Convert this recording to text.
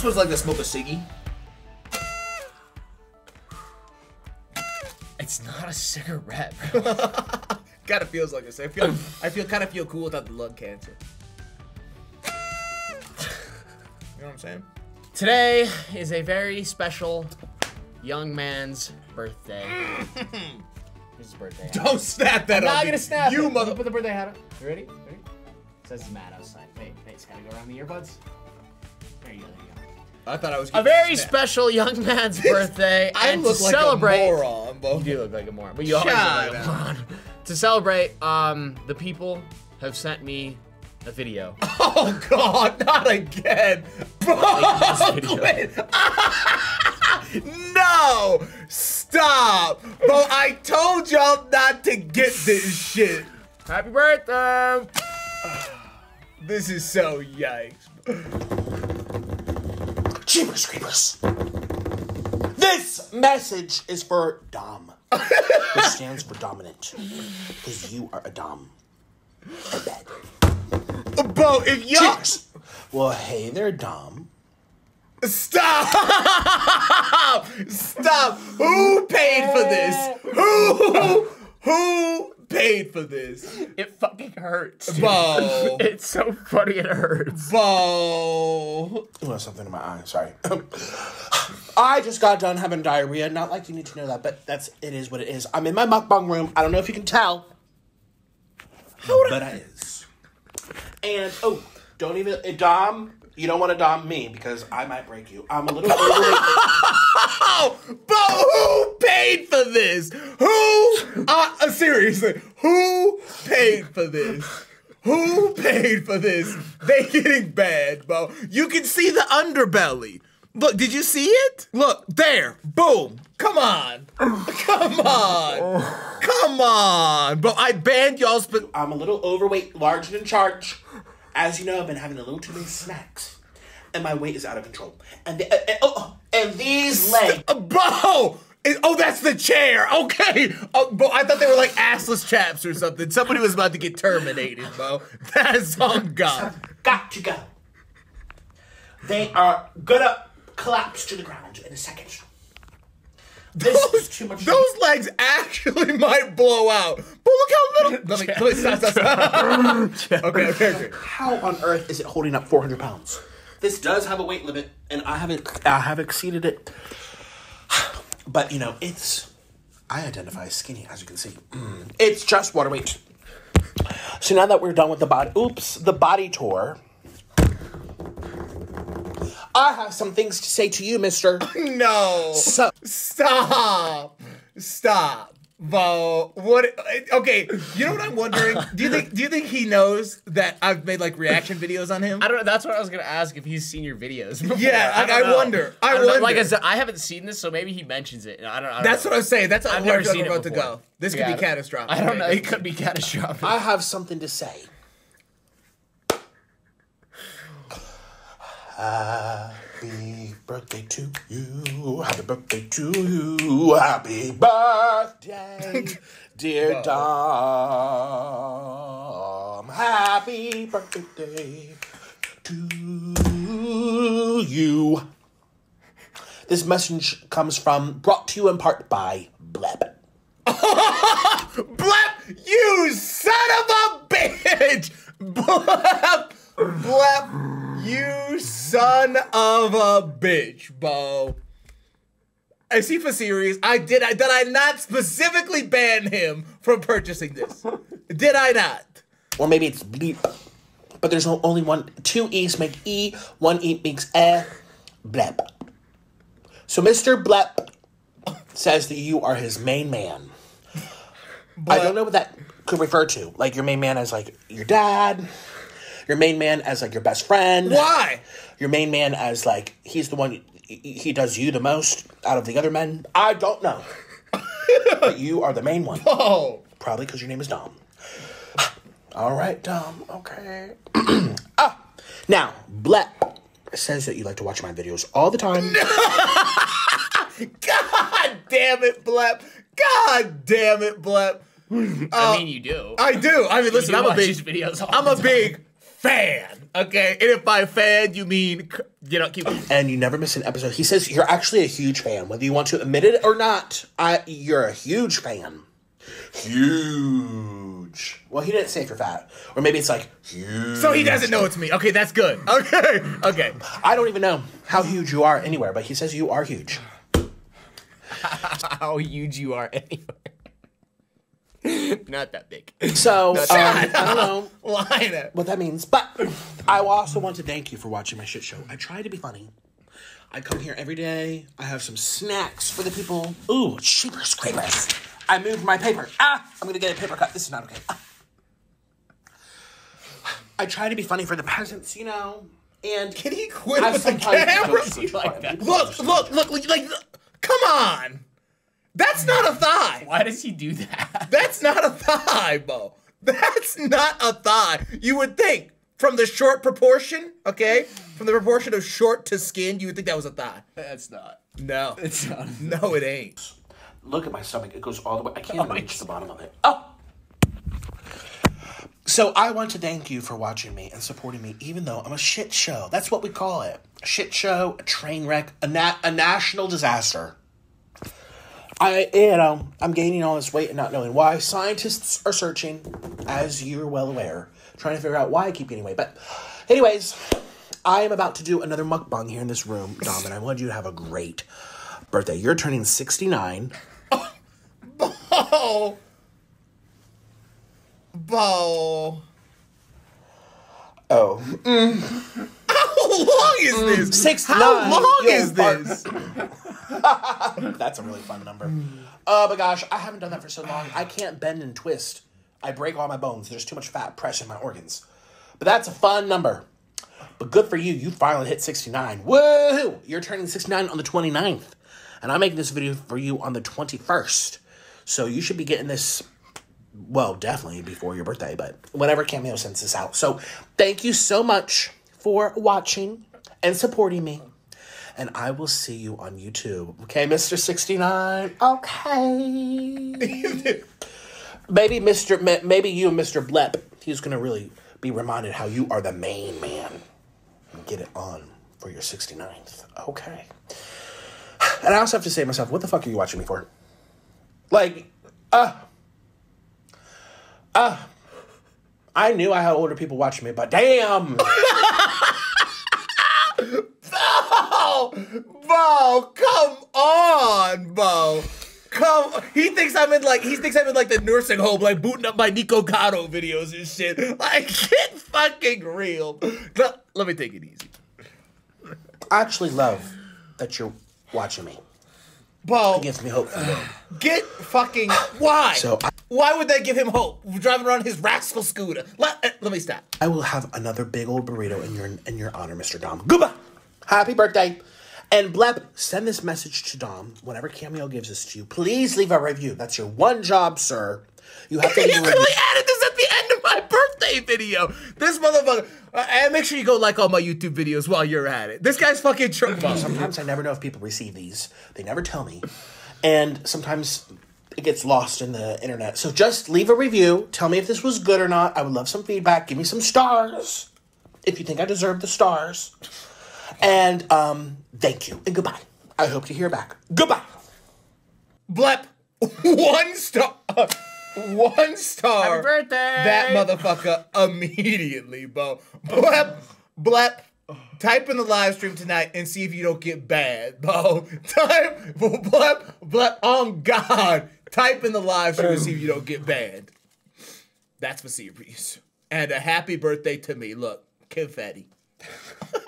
this was like to smoke a ciggy. It's not a cigarette, bro. kind of feels like this. I feel, I feel kind of feel cool without the lung cancer. You know what I'm saying? Today is a very special young man's birthday. His birthday. hat. Don't snap that I'm not gonna snap. You it. mother. Put the birthday hat on. You ready? Ready? It says it's mad outside. Wait, wait, it's gotta go around the earbuds. There you go. There you go. I thought I was. Going to a very snapped. special young man's birthday, I and look to like celebrate. a moron, bro. You do look like a moron, but you always Shut look like a moron. To celebrate, um, the people have sent me a video. Oh God, not again. Brooklyn. no, stop, bro. I told y'all not to get this shit. Happy birthday! This is so yikes. Jeepers Creepers. This message is for Dom, which stands for dominant, because you are a Dom. A bed. Bro, if y'all Jeepers. Well, hey there, Dom. stop, stop. Who paid for this? Who, who paid for this? It fucking hurts. dude. Bro, It's so funny it hurts. bro. Oh, something in my eye. Sorry. I just got done having diarrhea. Not like you need to know that, but that's it is what it is. I'm in my mukbang room. I don't know if you can tell, but I is. And oh, don't even Dom. You don't want to dom me because I might break you. I'm a little overweight. Oh, but who paid for this? Who? Uh, uh, seriously, who paid for this? Who paid for this? They getting bad, bro. You can see the underbelly. Look, did you see it? Look, there. Boom. Come on. Come on. Come on. Bro, I banned y'all's but I'm a little overweight, large and in charge. As you know, I've been having a little too many snacks, and my weight is out of control. And the, uh, uh, oh, and these legs. Uh, Bro! Oh, that's the chair. Okay. Oh, bro, I thought they were like assless chaps or something. Somebody was about to get terminated, bro. That's on God. got to go. They are gonna collapse to the ground in a second. This is too much. Those legs actually might blow out. But look how little. Let me, let me stop, stop, stop. okay, okay, okay. How on earth is it holding up 400 pounds? This does have a weight limit, and I haven't. I have exceeded it. But you know, it's. I identify as skinny, as you can see. Mm. It's just water weight. So now that we're done with the body, oops, the body tour. I have some things to say to you, Mister. No. So, Stop. Stop. Bo, what? Okay, you know what I'm wondering? Do you think? Do you think he knows that I've made like reaction videos on him? I don't know. That's what I was gonna ask if he's seen your videos. Before. Yeah, like, don't I wonder. I don't know. Like I wonder. said, I haven't seen this, so maybe he mentions it. I don't. I don't That's know. what I'm saying. That's how I've never I'm seen it about to go. This could I be catastrophic. I don't know. It could be catastrophic. I have something to say. Happy birthday to you. Happy birthday to you. Happy birthday, dear Dom. Happy birthday to you. This message comes from, brought to you in part by Blep. Blep, you son of a bitch! Blep, blep, you son of a bitch, Bo. I see for series. I did. I did. I not specifically ban him from purchasing this. Did I not? or maybe it's bleep. But there's no- only one. Two e's make e. One e makes eh. Blep. So Mr. Blep says that you are his main man. I don't know what that could refer to. Like your main man is like your dad. Your main man as like your best friend. Why? Your main man as like he's the one he- he does you the most out of the other men. I don't know. but you are the main one. Oh, Probably because your name is Dom. All right, Dom. Okay. ah, now Blep says that you like to watch my videos all the time. God damn it, Blep. God damn it, Blep. I mean, you do. I do. I mean, listen, I'm a big, his videos I'm a time. big fan. Okay, and if by fan you mean you know keep. and you never miss an episode. He says you're actually a huge fan, whether you want to admit it or not. I, you're a huge fan. Huge. Well, he didn't say if you're fat, or maybe it's like huge. So he doesn't know it's me. Okay, that's good. Okay, okay. I don't even know how huge you are anywhere, but he says you are huge. How huge you are anyway. Not that big. So um, I don't know it. what that means, but I also want to thank you for watching my shit show. I try to be funny. I come here every day. I have some snacks for the people. Ooh, cheapers creepers. I moved my paper. Ah, I'm gonna get a paper cut. This is not okay. Ah. I try to be funny for the peasants, you know, and Can he quit I with the sometimes camera? don't see like that. Look, look, look, like, like, come on. That's not a thigh. Why does he do that? That's not a thigh, Bo. That's not a thigh. You would think from the short proportion, okay, from the proportion of short to skin, you would think that was a thigh. That's not. No, It's not. no, it ain't. Look at my stomach. It goes all the way. I can't oh, even reach the bottom of it. Oh. So I want to thank you for watching me and supporting me, even though I'm a shit show. That's what we call it: a shit show, a train wreck, a na- a national disaster. I, you um, know, I'm gaining all this weight and not knowing why. Scientists are searching, as you're well aware, trying to figure out why I keep gaining weight. But, anyways, I am about to do another mukbang here in this room, Dom, and I want you to have a great birthday. You're turning 69. Oh, Bo. Oh, How long is this? Mm. Six How nine, long yo, is this? that's a really fun number. Uh, oh my gosh, I haven't done that for so long. I can't bend and twist. I break all my bones. There's too much fat pressure in my organs. But that's a fun number. But good for you. You finally hit 69. Woohoo! You're turning 69 on the 29th. And I'm making this video for you on the 21st. So you should be getting this, well, definitely before your birthday, but whenever Cameo sends this out. So thank you so much for watching and supporting me. And I will see you on YouTube. Okay, Mr. 69? Okay. maybe Mr. Maybe you and Mr. Blep, he's going to really be reminded how you are the main man. Get it on for your 69th. Okay. And I also have to say to myself, what the fuck are you watching me for? Like, uh, uh, I knew I had older people watching me, but damn. Bo, Bo, come on, Bo. Come, he thinks I'm in like he thinks I'm in like the nursing home, like booting up my Nikocado videos and shit. Like, get fucking real. Let, let me take it easy, I actually love that you're watching me. Bo. It gives me hope for the world. Get fucking why? So I- why would that give him hope? Driving around his rascal scooter. Let, uh, let me stop. I will have another big old burrito in your in your honor, Mr. Dom. Goodbye. Happy birthday. And Blep, send this message to Dom whatever Cameo gives this to you. Please leave a review. That's your one job, sir. You have to You leave a review. literally added this at the end of my birthday video. This motherfucker. Uh, and make sure you go like all my YouTube videos while you're at it. This guy's fucking tr- Bo. Sometimes I never know if people receive these. They never tell me. And sometimes it gets lost in the internet. So just leave a review. Tell me if this was good or not. I would love some feedback. Give me some stars if you think I deserve the stars. And um, thank you and goodbye. I hope to hear back. Goodbye. Blep. One star. One star. Happy birthday! That motherfucker immediately, Bo. Blep. Blep. Type in the live stream tonight and see if you don't get bad, Bo. Type. Blep. Blep. On God. Type in the live stream and see if you don't get banned. That's for serious. And a happy birthday to me. Look, confetti.